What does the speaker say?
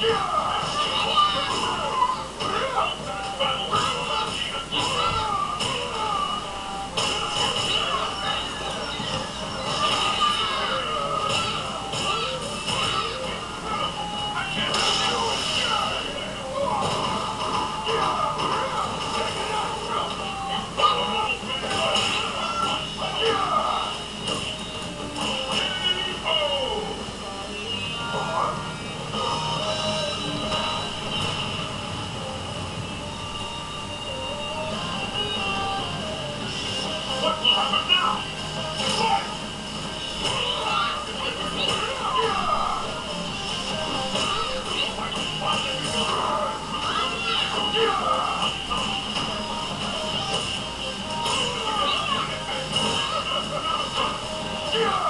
What Yeah.